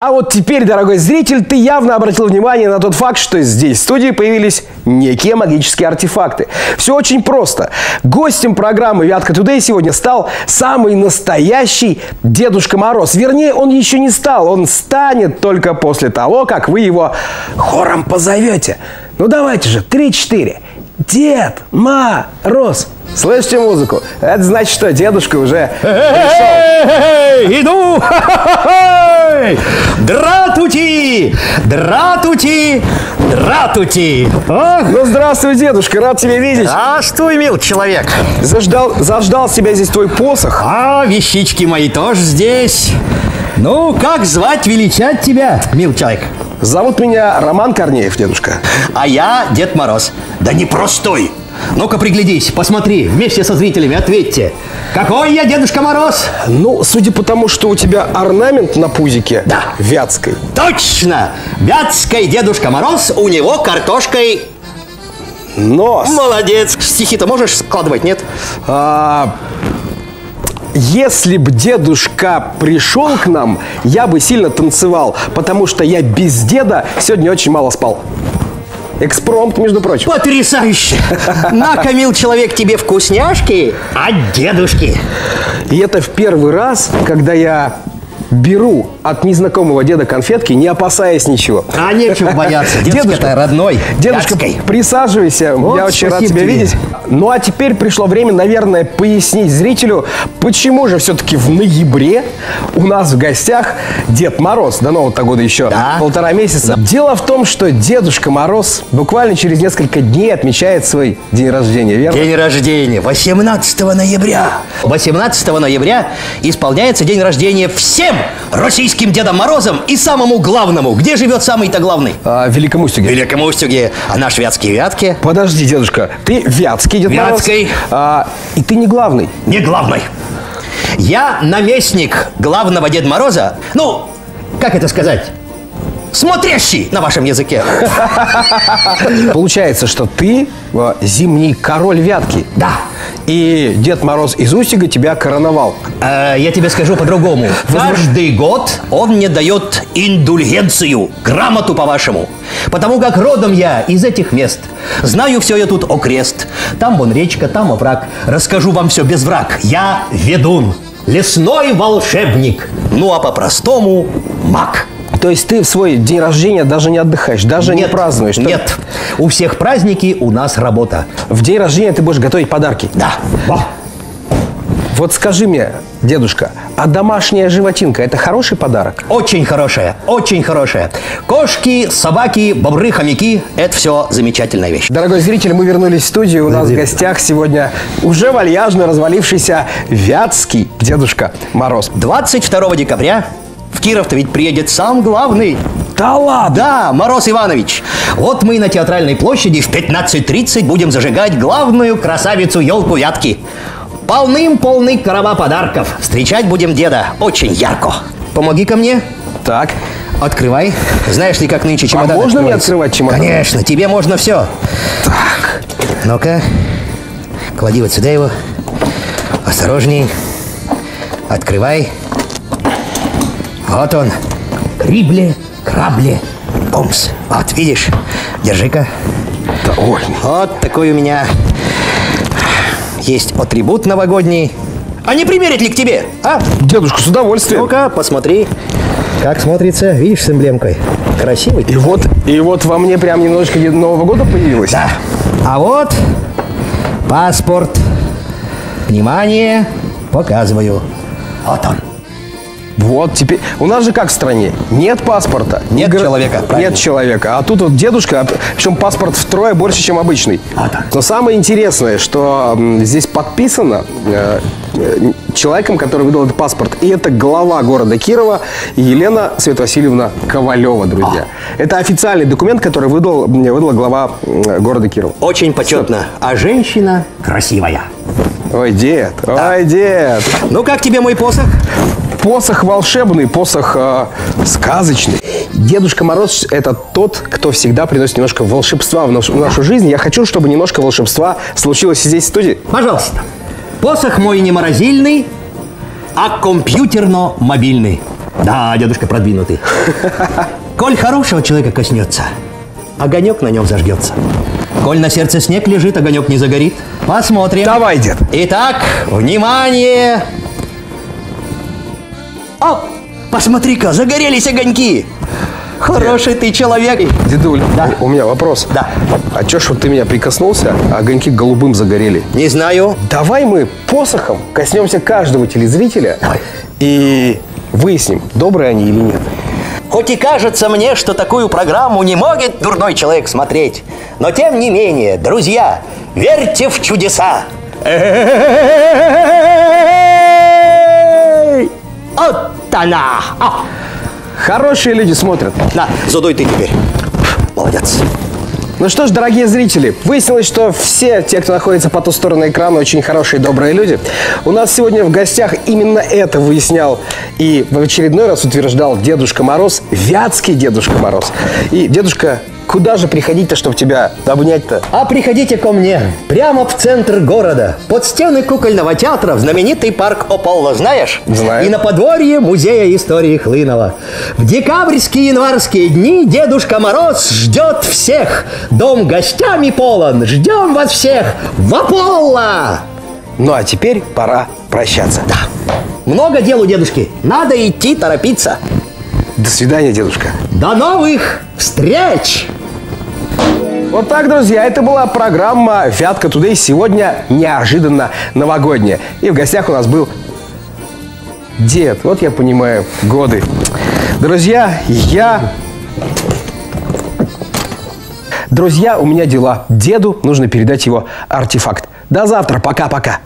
А вот теперь, дорогой зритель, ты явно обратил внимание на тот факт, что здесь в студии появились некие магические артефакты. Все очень просто. Гостем программы «Вятка Тудей» сегодня стал самый настоящий Дедушка Мороз. Вернее, он еще не стал, он станет только после того, как вы его хором позовете. Ну давайте же, три-четыре. Дед Мороз. Слышите музыку? Это значит, что дедушка уже Эй, иду! Дратути! Дратути! Дратути! А? Ну, здравствуй, дедушка, рад тебя видеть. а что имел человек? Заждал, заждал себя здесь твой посох. А, вещички мои тоже здесь. Ну, как звать, величать тебя, мил человек? Зовут меня Роман Корнеев, дедушка. А я Дед Мороз. Да не простой. Ну-ка приглядись, посмотри, вместе со зрителями ответьте. Какой я Дедушка Мороз? Ну, судя по тому, что у тебя орнамент на пузике Да. вятской. Точно! Вятской Дедушка Мороз, у него картошкой... Нос. Молодец! Стихи-то можешь складывать, нет? А, если б дедушка пришел к нам, я бы сильно танцевал, потому что я без деда сегодня очень мало спал. Экспромт, между прочим. Потрясающе! Накомил человек тебе вкусняшки от дедушки. И это в первый раз, когда я беру от незнакомого деда конфетки, не опасаясь ничего. А нечего бояться. Дедушка-то родной. Дедушка, присаживайся. Вот, Я очень рад тебя тебе. видеть. Ну а теперь пришло время, наверное, пояснить зрителю, почему же все-таки в ноябре у нас в гостях Дед Мороз. До Нового года еще Да. полтора месяца. Дело в том, что Дедушка Мороз буквально через несколько дней отмечает свой день рождения, верно? День рождения 18 ноября. 18 ноября исполняется день рождения всем российским Дедом Морозом и самому главному. Где живет самый-то главный? А, в Великом В Устюге. Великом Устюге. А наш Вятский Вятки Подожди, дедушка, ты Вятский Дед Вятский. Мороз. А, и ты не главный. не главный. Я наместник главного Деда Мороза. Ну, как это сказать? Смотрящий на вашем языке. Получается, что ты э, зимний король Вятки. Да. И Дед Мороз из Устюга тебя короновал. Э, я тебе скажу по-другому. Каждый год он мне дает индульгенцию, грамоту по-вашему. Потому как родом я из этих мест. Знаю все я тут окрест. Там вон речка, там овраг. Расскажу вам все без враг. Я ведун, лесной волшебник. Ну а по-простому маг. То есть ты в свой день рождения даже не отдыхаешь, даже не празднуешь? Нет. У всех праздники, у нас работа. В день рождения ты будешь готовить подарки. Да. Во. Вот скажи мне, дедушка, а домашняя животинка – это хороший подарок? Очень хорошая, очень хорошая. Кошки, собаки, бобры, хомяки – это все замечательная вещь. Дорогой зритель, мы вернулись в студию. У нас в гостях сегодня уже вальяжно развалившийся Вятский Дедушка Мороз. 22 декабря в Киров-то ведь приедет сам главный. Да ладно! Да, Мороз Иванович. Вот мы на Театральной площади в 15.30 будем зажигать главную красавицу елку Вятки. Полным-полный корова подарков. Встречать будем деда очень ярко. Помоги ко мне. Так, Открывай. Знаешь ли, как нынче чемодан А можно мне открывать чемодан? Конечно, тебе можно все. Так. Ну-ка, клади вот сюда его. Осторожней. Открывай. Вот он. Крибле, крабле, бомс. Вот, видишь? Держи-ка. да, ой, Вот такой у меня есть атрибут новогодний. А не примерить ли к тебе, а? дедушка, с удовольствием. Ну-ка, посмотри, как смотрится, видишь, с эмблемкой. Красивый. И вот, и вот во мне прям немножечко Нового года появилось. Да. А вот паспорт. Внимание, показываю. Вот он. Вот теперь. У нас же как в стране? Нет паспорта. Нет Гра- человека, правильно. Нет человека. А тут вот дедушка, а причем паспорт втрое больше, чем обычный. А так. Но самое интересное, что здесь подписано э, э, человеком, который выдал этот паспорт. И это глава города Кирова Елена Свет Васильевна Ковалева, друзья. А. Это официальный документ, который выдал, мне выдала глава города Кирова. Очень почетно. А женщина красивая. Ой, дед, ой, дед. Ну, как тебе мой посох? Посох волшебный, посох э, сказочный. Дедушка Мороз – это тот, кто всегда приносит немножко волшебства в нашу, в нашу жизнь. Я хочу, чтобы немножко волшебства случилось здесь, в студии. Пожалуйста. Посох мой не морозильный, а компьютерно-мобильный. Да, дедушка продвинутый. Коль хорошего человека коснется, огонек на нем зажгется. Коль на сердце снег лежит, огонек не загорит. Посмотрим. Давай, дед. Итак, внимание! О, посмотри-ка, загорелись огоньки. Хороший ты человек. Дедуль, Да. у у меня вопрос. Да. А чё ж вот ты меня прикоснулся, а огоньки голубым загорели? Не знаю. Давай мы посохом коснемся каждого телезрителя Давай. и выясним, добрые они или нет. Хоть и кажется мне, что такую программу не может дурной человек смотреть, но тем не менее, друзья, верьте в чудеса. Вот она! А, Хорошие люди смотрят. на, задуй ты теперь. Молодец. Ну что ж, дорогие зрители, выяснилось, что все те, кто находится по ту сторону экрана, очень хорошие добрые люди. У нас сегодня в гостях именно это выяснял и в очередной раз утверждал Дедушка Мороз, Вятский Дедушка Мороз. И, дедушка, куда же приходить-то, чтобы тебя обнять-то? А приходите ко мне прямо в центр города, под стены кукольного театра, в знаменитый парк Ополло, знаешь? Знаю. И на подворье Музея истории Хлынова. В декабрьские январские дни Дедушка Мороз ждет всех. Дом гостями полон. Ждем вас всех в Аполло! Ну а теперь пора прощаться. Да. Много дел у дедушки. Надо идти торопиться. До свидания, дедушка. До новых встреч! Вот так, друзья, это была программа «Вятка Тудей». Сегодня неожиданно новогодняя. И в гостях у нас был дед. Вот я понимаю, годы. Друзья, я... Друзья, у меня дела. Деду нужно передать его артефакт. До завтра. Пока-пока.